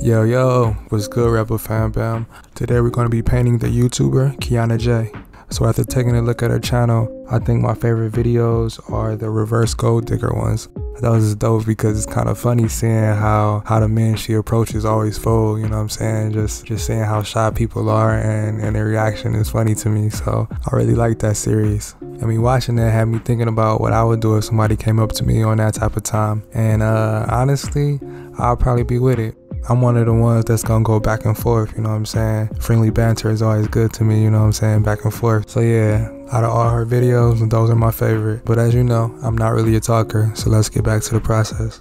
Yo, yo, what's good, Rebel Fam Bam? Today we're going to be painting the YouTuber Kianna Jay. So after taking a look at her channel, I think my favorite videos are the reverse gold digger ones. That was dope because it's kind of funny seeing how how the men she approaches always fold, you know what I'm saying? Just just seeing how shy people are and, and their reaction is funny to me. So I really like that series. I mean watching that had me thinking about what I would do if somebody came up to me on that type of time. And uh, honestly, I'll probably be with it. I'm one of the ones that's gonna go back and forth, you know what I'm saying? Friendly banter is always good to me, you know what I'm saying? Back and forth. So yeah, out of all her videos, those are my favorite. But as you know, I'm not really a talker, so let's get back to the process.